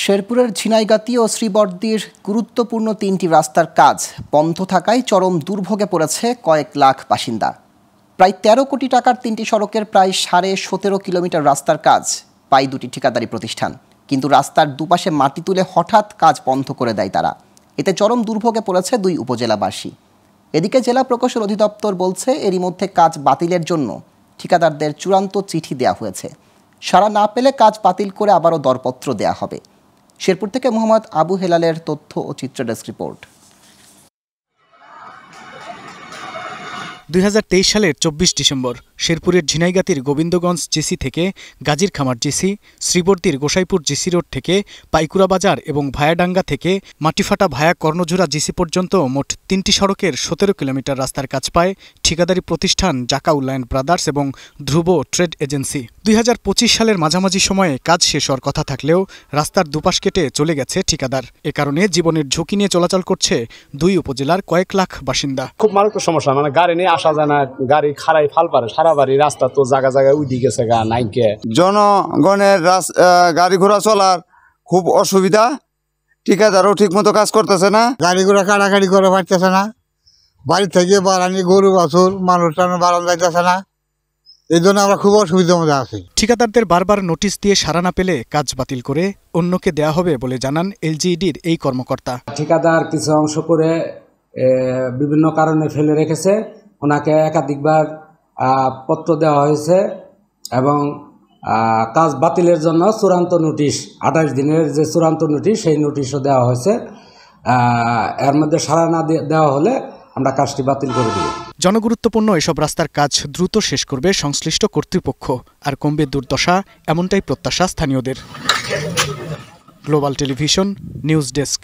শেরপুরের ঝিনাইগাতি ও শ্রীবর্দির গুরুত্বপূর্ণ তিনটি রাস্তার কাজ বন্ধ থাকায় চরম দুর্ভোগে পড়েছে কয়েক লাখ বাসিন্দা। প্রায় তেরো কোটি টাকার তিনটি সড়কের প্রায় সাড়ে সতেরো কিলোমিটার রাস্তার কাজ পাই দুটি ঠিকাদারি প্রতিষ্ঠান। কিন্তু রাস্তার দুপাশে মাটি তুলে হঠাৎ কাজ বন্ধ করে দেয় তারা। এতে চরম দুর্ভোগে পড়েছে দুই উপজেলাবাসী। এদিকে জেলা প্রকৌশল অধিদপ্তর বলছে, এরই মধ্যে কাজ বাতিলের জন্য ঠিকাদারদের চূড়ান্ত চিঠি দেওয়া হয়েছে। সারা না পেলে কাজ বাতিল করে আবারও দরপত্র দেয়া হবে। শেরপুর থেকে মোহাম্মদ আবু হেলালের তথ্য ও চিত্র ডেস্ক রিপোর্ট। দুই হাজার তেইশ সালের চব্বিশ ডিসেম্বর। শেরপুরের ঝিনাইগাতির গোবিন্দগঞ্জ জিসি থেকে গাজীর খামার জিসি, শ্রীবর্তীর গোসাইপুর জিসি রোড থেকে পাইকুরা বাজার এবং ভায়াডাঙ্গা থেকে, মাটিফাটা ভায়া কর্ণঝুরা জিসি পর্যন্ত মোট তিনটি সড়কের সতেরো কিলোমিটার রাস্তার কাজ পায় ঠিকাদারি প্রতিষ্ঠান জাকা উন্নয়ন ব্রাদার্স এবং ধ্রুব ট্রেড এজেন্সি। দুই হাজার পঁচিশ সালের মাঝামাঝি সময়ে কাজ শেষ হওয়ার কথা থাকলেও রাস্তার দুপাশ কেটে চলে গেছে ঠিকাদার। এ কারণে জীবনের ঝুঁকি নিয়ে চলাচল করছে দুই উপজেলার কয়েক লাখ বাসিন্দা। খুব মারাত্মক সমস্যা মানে গাড়ি নিয়ে আসা যায় না, গাড়ি খারাই ফাল পারে, সারা বাড়ি রাস্তা তো জায়গা জায়গায় উঠে গেছে গা নাইকে। জনগণের গাড়ি ঘোড়া চলার খুব অসুবিধা। ঠিকাদারও ঠিক মতো কাজ করতেছে না। গাড়ি ঘোড়া কাড়াকাড়ি করে পারতেছে না। বাড়ি থেকে বাড়ানি গরু বাছুর মানুষ টানুষ বাড়ানো যাইতেছে না। এই জন্য আমরা খুব অসুবিধার মধ্যে আছি। ঠিকাদারদের বারবার নোটিশ দিয়ে সাড়া না পেলে কাজ বাতিল করে অন্যকে দেয়া হবে বলে জানান এলজিইডির এই কর্মকর্তা। ঠিকাদার কিছু অংশ করে বিভিন্ন কারণে ফেলে রেখেছে। ওনাকে একাধিকবার পত্র দেওয়া হয়েছে এবং কাজ বাতিলের জন্য চূড়ান্ত নোটিশ, আঠাশ দিনের যে চূড়ান্ত নোটিশ, সেই নোটিশও দেওয়া হয়েছে। এর মধ্যে সাড়া না দেওয়া হলে আমরা কাজটি বাতিল করে দেব। জনগুরুত্বপূর্ণ এসব রাস্তার কাজ দ্রুত শেষ করবে সংশ্লিষ্ট কর্তৃপক্ষ। আর কমবে দুর্দশা, এমনটাই প্রত্যাশা স্থানীয়দের। Global television, news desk.